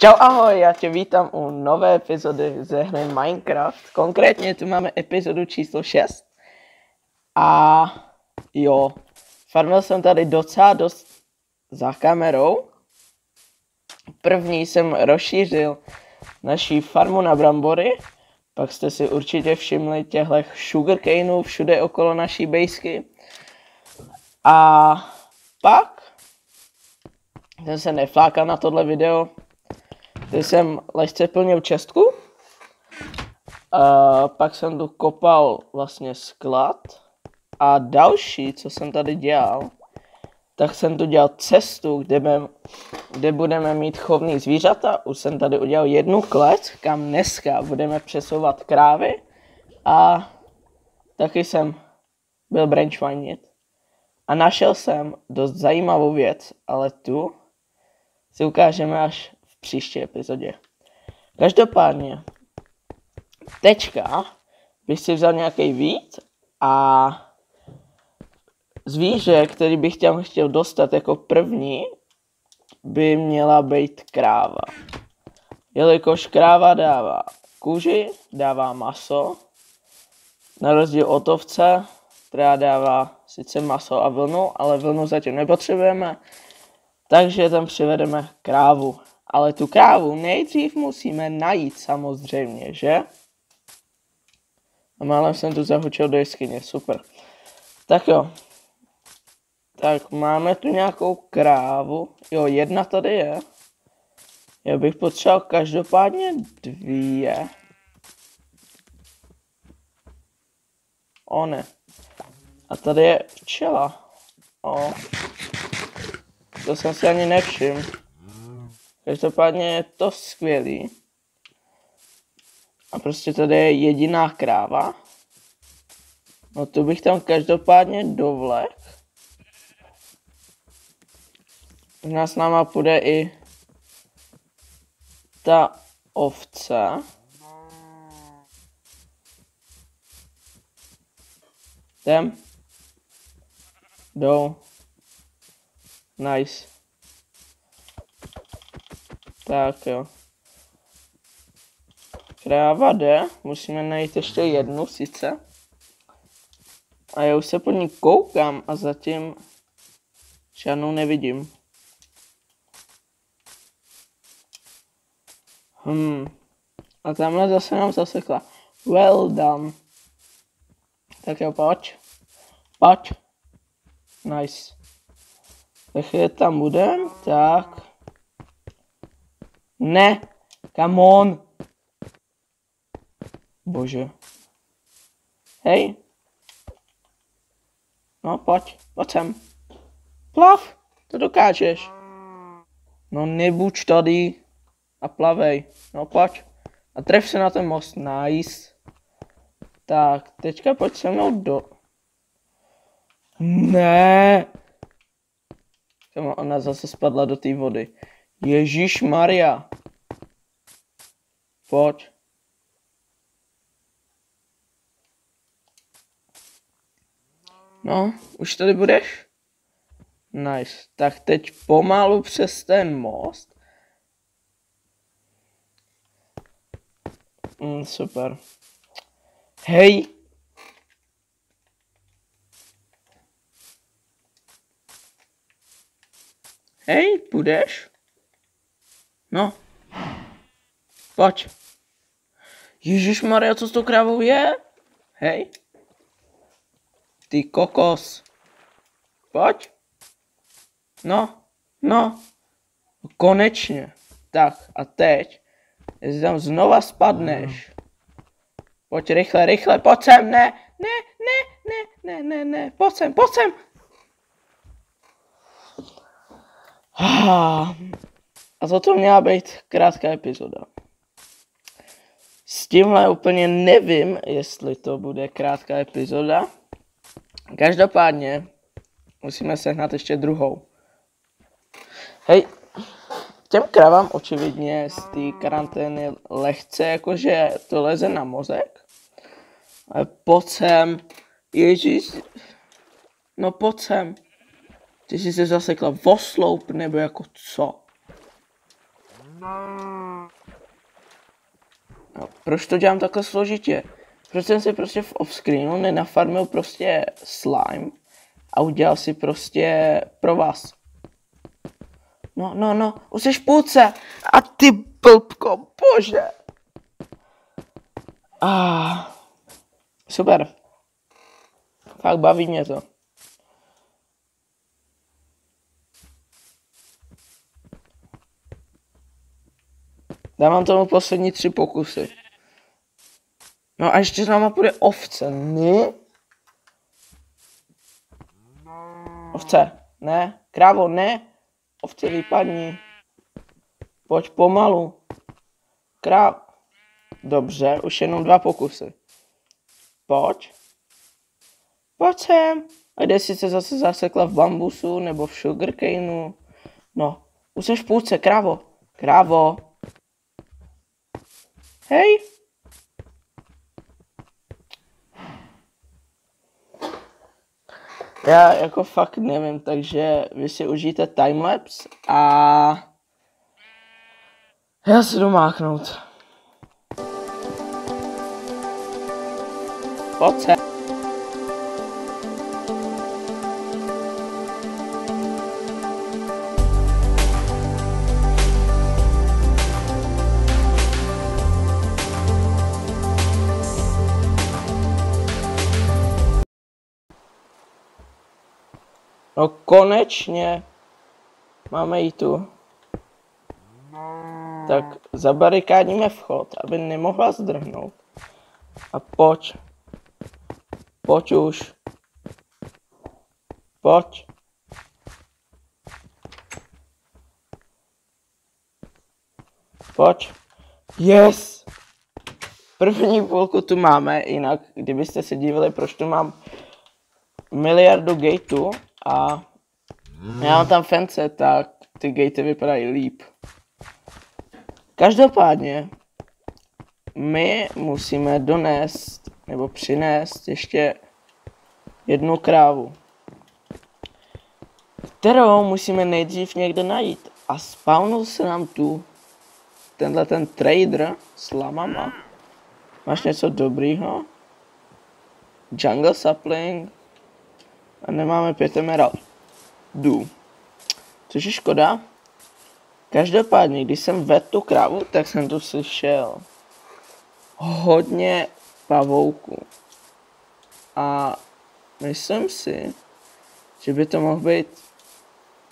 Čau ahoj, já tě vítám u nové epizody ze hry Minecraft. Konkrétně tu máme epizodu číslo 6. A jo, farmil jsem tady docela dost za kamerou. První jsem rozšířil naší farmu na brambory. Pak jste si určitě všimli těchto sugarcaneů všude okolo naší bejsky. A pak jsem se neflákal na tohle video, Teď jsem lehce plnil čestku. A pak jsem tu kopal vlastně sklad. A další, co jsem tady dělal, tak jsem tu dělal cestu, kde, bym, kde budeme mít chovný zvířata. Už jsem tady udělal jednu klec, kam dneska budeme přesouvat krávy. A taky jsem byl branchvinit. A našel jsem dost zajímavou věc, ale tu si ukážeme až příští epizodě. Každopádně, teďka bych si vzal nějaký víc a zvíře, který bych tam chtěl dostat jako první, by měla být kráva. Jelikož kráva dává kůži, dává maso, na rozdíl od ovce, která dává sice maso a vlnu, ale vlnu zatím nepotřebujeme, takže tam přivedeme krávu. Ale tu krávu nejdřív musíme najít samozřejmě, že? A málem jsem tu zahučil do jeskyně, super. Tak jo. Tak máme tu nějakou krávu. Jo, jedna tady je. Já bych potřeboval každopádně dvě. O ne. A tady je včela. O. To jsem si ani nevšiml. Každopádně je to skvělý. A prostě tady je jediná kráva. No tu bych tam každopádně dovlek. Možná s náma půjde i ta ovce. Jdem. Jdou. Nice. Tak jo. Kráva jde, musíme najít ještě jednu sice. A já už se po ní koukám a zatím žádnou nevidím. Hmm. A tamhle zase nám zasekla. Well done. Tak jo, pojď. Pojď. Nice. Tak je tam budem, tak. Ne, come on. Bože. Hej. No, pojď, pojď sem. Plav, to dokážeš. No nebuď tady a plavej. No pojď. A tref se na ten most, nice. Tak, teďka pojď se mnou do... Ne. Ona zase spadla do té vody. Ježíš Maria. Pojď. No, už tady budeš? Nice. Tak teď pomalu přes ten most. Mm, super. Hej! Hej, půjdeš? No. Pojď. Ježíš Maria, co s tou krávou je? Hej. Ty kokos. Pojď. No. No. Konečně. Tak a teď. Jestli tam znova spadneš. Pojď rychle, rychle, pojď sem, ne, ne, ne, ne, ne, ne, ne, pojď sem, pojď sem. Ah. A toto měla být krátká epizoda. S tímhle úplně nevím, jestli to bude krátká epizoda. Každopádně musíme sehnat ještě druhou. Hej, těm kravám očividně z té karantény lehce jakože to leze na mozek. Ale pojď sem, ježíš, no pojď sem. Ty jsi se zasekla v nebo jako co? No, proč to dělám takhle složitě? Proč jsem si prostě v offscreenu nenafarmil prostě slime a udělal si prostě pro vás. No, no, no, už jsi v půlce. A ty blbko, bože. Ah, super. Fakt baví mě to. Dávám tomu poslední tři pokusy. No a ještě s náma půjde ovce, ne? Ovce, ne. Krávo, ne. Ovce, vypadni. Pojď pomalu. Kráv. Dobře, už jenom dva pokusy. Pojď. Pojď sem. A kde jsi se zase zasekla v bambusu nebo v sugarcaneu? No, už jsi v půlce, krávo. Krávo. Hej. Já jako fakt nevím, takže vy si užijte timelapse a já se jdu máchnout. Pojď se. No konečně. Máme jí tu. Tak zabarikádíme vchod, aby nemohla zdrhnout. A pojď. Pojď už. Pojď. Pojď. Yes! První půlku tu máme, jinak kdybyste se divili, proč tu mám miliardu gateů, a já mám tam fence, tak ty gatey vypadají líp. Každopádně, my musíme donést, nebo přinést ještě jednu krávu. Kterou musíme nejdřív někde najít. A spawnul se nám tu tenhle ten trader s lamama. Máš něco dobrýho? Jungle sapling, a nemáme pět emeraldů. Což je škoda. Každopádně, když jsem vedl tu krávu, tak jsem tu slyšel hodně pavouků. A myslím si, že by to mohl být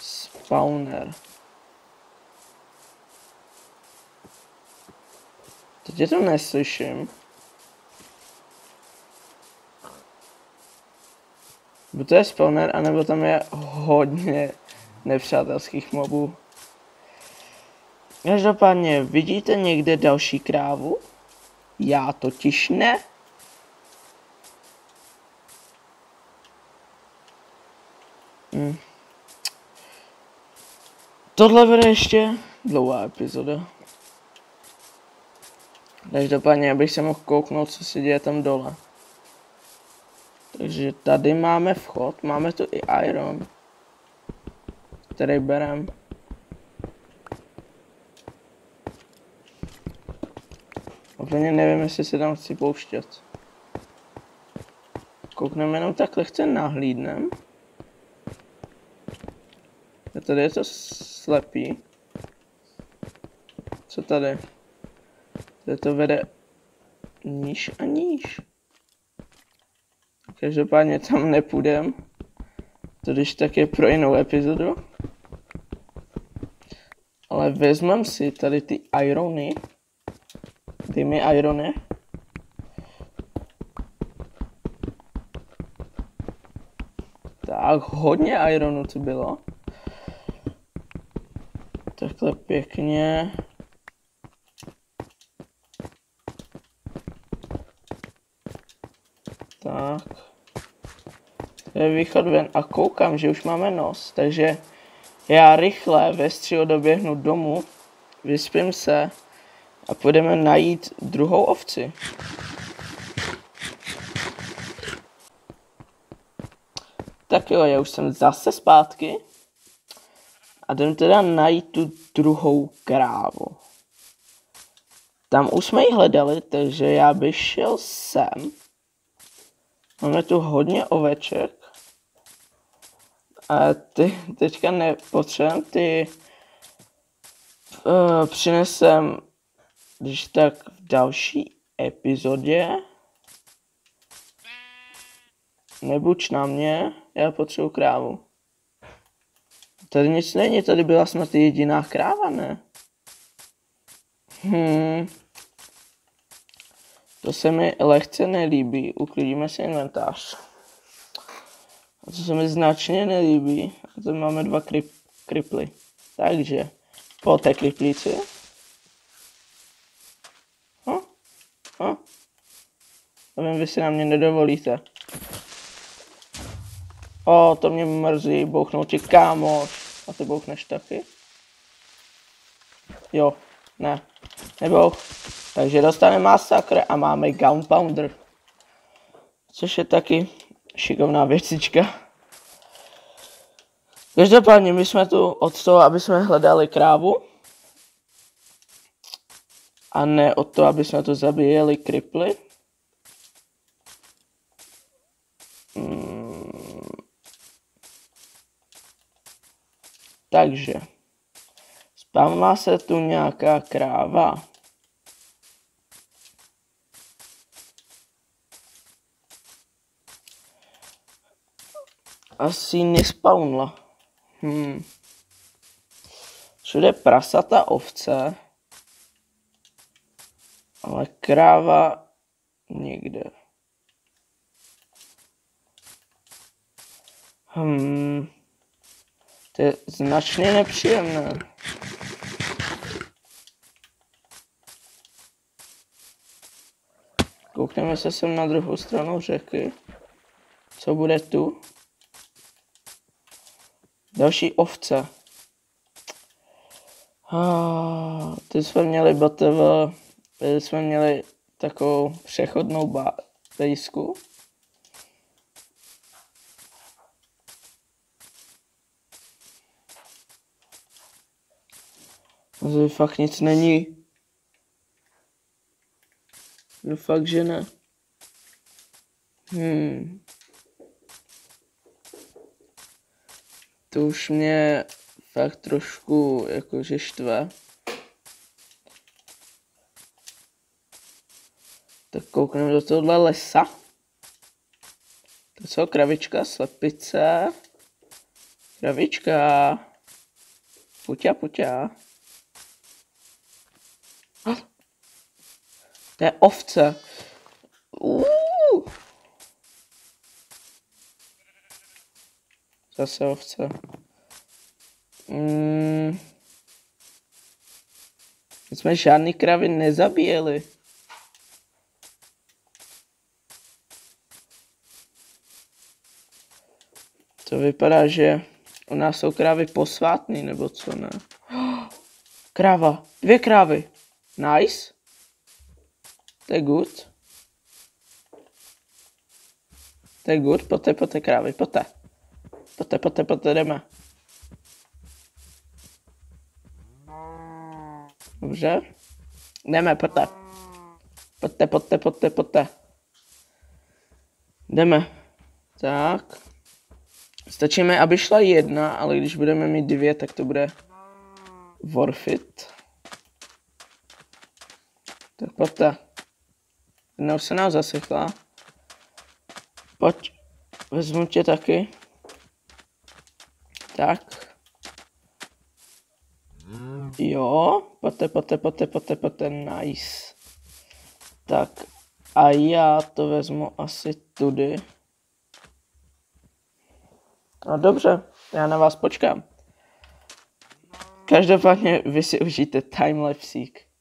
spawner. Teď je to neslyším. Buď to je spawner, anebo tam je hodně nepřátelských mobů. Každopádně, vidíte někde další krávu? Já totiž ne. Hm. Tohle bude ještě dlouhá epizoda. Každopádně, abych se mohl kouknout, co se děje tam dole. Takže tady máme vchod, máme tu i iron, který berem. Úplně nevím, jestli se tam chci pouštět. Koukneme jenom tak lehce nahlídnem. A tady je to slepý. Co tady? Tady to vede níž a níž. Každopádně tam nepůjdem. To když tak je pro jinou epizodu. Ale vezmem si tady ty irony. Ty mi irony. Tak hodně ironu to bylo. Takhle pěkně. Východ ven a koukám, že už máme nos, takže já rychle ve střího doběhnu domů, vyspím se a půjdeme najít druhou ovci. Tak jo, já už jsem zase zpátky. A jdem teda najít tu druhou krávu. Tam už jsme ji hledali, takže já bych šel sem. Máme tu hodně oveček. A ty teďka nepotřebujeme ty uh, přinesem, když tak v další epizodě. Nebuď na mě, já potřebuji krávu. Tady nic není, tady byla snad jediná kráva, ne? Hmm. To se mi lehce nelíbí. Uklidíme si inventář. A co se mi značně nelíbí, a to máme dva krip, kriply. Takže, po té kriplíci. Hm? Hm? Nevím, vy si na mě nedovolíte. O, to mě mrzí, bouchnout ti kámoš. A ty bouchneš taky? Jo, ne, nebouch. Takže dostane masakr a máme Gunpowder. Což je taky šikovná věcička. Každopádně my jsme tu od toho, aby jsme hledali krávu. A ne od toho, aby jsme tu zabíjeli kriply. Hmm. Takže. Spavnila se tu nějaká kráva. Asi nespawnla. Hmm. Všude prasata ovce. Ale kráva nikde. Hmm. To je značně nepříjemné. Koukneme se sem na druhou stranu řeky. Co bude tu? Další ovce. Ah, ty jsme měli BTV, jsme měli takovou přechodnou bejsku. Tady fakt nic není. No fakt, že ne. Hmm. To už mě fakt trošku jakože štve. Tak koukneme do tohohle lesa. To co, kravička, slepice. Kravička. Puťa, puťa. To je ovce. Uh. Zase ovce. Mm. My jsme žádný kravy nezabíjeli. To vypadá, že u nás jsou krávy posvátný, nebo co ne? Kráva, dvě krávy. Nice. To je good. To je good, poté, poté krávy, poté. Poté, poté, poté jdeme. Dobře. Jdeme, poté. Poté, poté, poté, poté. Jdeme. Tak. Stačíme, aby šla jedna, ale když budeme mít dvě, tak to bude worth it. Tak poté. Jedna už se nám zasekla. Pojď, vezmu tě taky. Tak. Jo, poté, poté, poté, poté, poté, nice. Tak a já to vezmu asi tudy. No dobře, já na vás počkám. Každopádně vy si užijte timelapsík.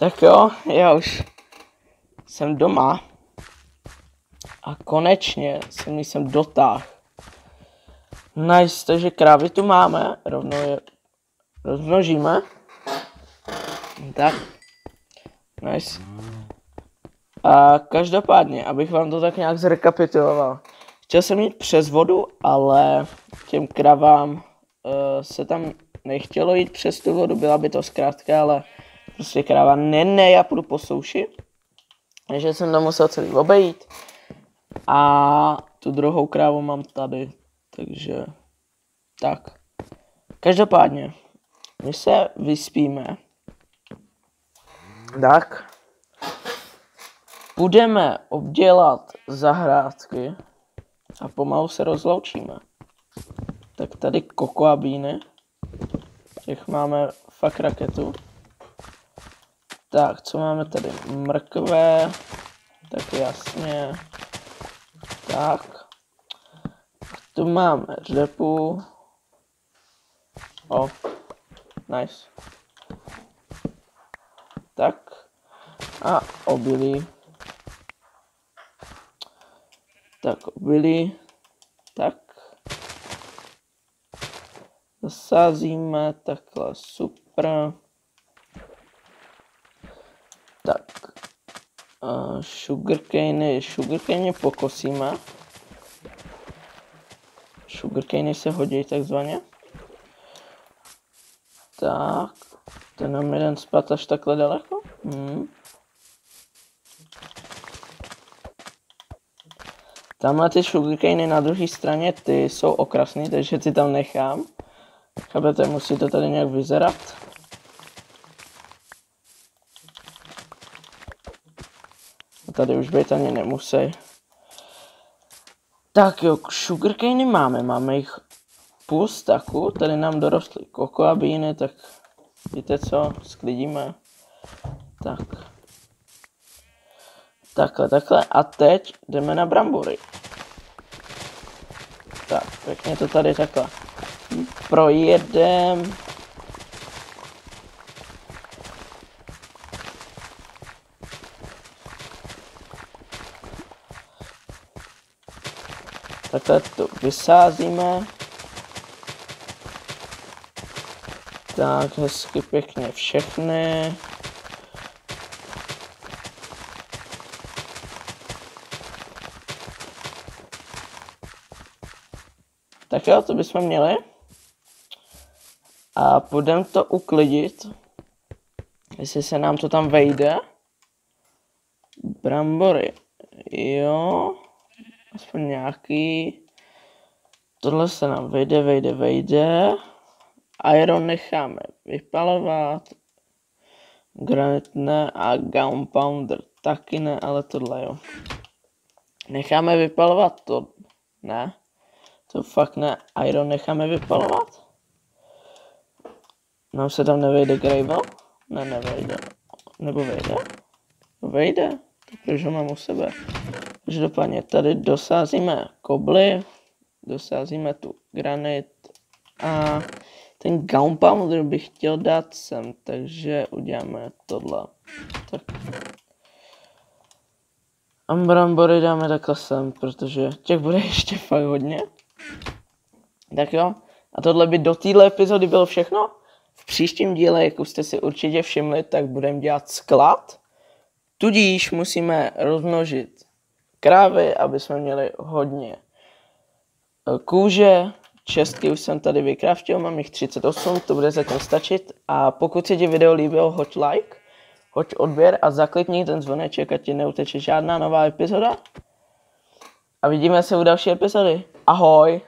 Tak jo, já už jsem doma. A konečně jsem jsem dotáhl. Nice, takže krávy tu máme, rovnou je rozmnožíme. Tak. Nice. A každopádně, abych vám to tak nějak zrekapituloval. Chtěl jsem jít přes vodu, ale těm kravám uh, se tam nechtělo jít přes tu vodu, byla by to zkrátka, ale prostě kráva, ne, ne, já půjdu po souši. Takže jsem to musel celý obejít. A tu druhou krávu mám tady, takže tak. Každopádně, my se vyspíme, tak budeme obdělat zahrádky a pomalu se rozloučíme. Tak tady kokoabíny, těch máme fakt raketu. Tak, co máme tady? Mrkve, tak jasně. Tak. Tu máme řepu. O, nice. Tak. A obilí. Tak, obilí. Tak. Zasázíme takhle, super. Tak. Uh, sugarcane, sugarcane pokosíme. Sugarcane se hodí takzvaně. Tak. Ten nám jeden spad až takhle daleko? Hmm. Tamhle ty sugarcane na druhé straně, ty jsou okrasný, takže ty tam nechám. Chápete, musí to tady nějak vyzerat. Tady už být ani nemusí. Tak jo, sugarcane máme, máme jich půl staku, tady nám dorostly kokoabíny, tak víte co, sklidíme. Tak. Takhle, takhle. A teď jdeme na brambory. Tak, pěkně to tady takhle projedem. Takhle to vysázíme. Tak, hezky pěkně všechny. Tak jo, to bychom měli. A půjdeme to uklidit. Jestli se nám to tam vejde. Brambory. Jo. Nějaký. Tohle se nám vejde, vejde, vejde. Iron necháme vypalovat. Granit ne a Gunpowder taky ne, ale tohle jo. Necháme vypalovat to. Ne. To fakt ne. Iron necháme vypalovat. Nám se tam nevejde Gravel? Ne, nevejde. Nebo vejde? Vejde? Proč ho mám u sebe? Každopádně tady dosázíme kobly, dosázíme tu granit a ten gunpowder bych chtěl dát sem, takže uděláme tohle. Tak. A brambory dáme takhle sem, protože těch bude ještě fakt hodně. Tak jo, a tohle by do téhle epizody bylo všechno. V příštím díle, jak už jste si určitě všimli, tak budeme dělat sklad. Tudíž musíme rozmnožit krávy, aby jsme měli hodně eh, kůže. Čestky už jsem tady vykraftil, mám jich 38, to bude zatím stačit. A pokud se ti video líbilo, hoď like, hoď odběr a zaklikni ten zvoneček, ať ti neuteče žádná nová epizoda. A vidíme se u další epizody. Ahoj!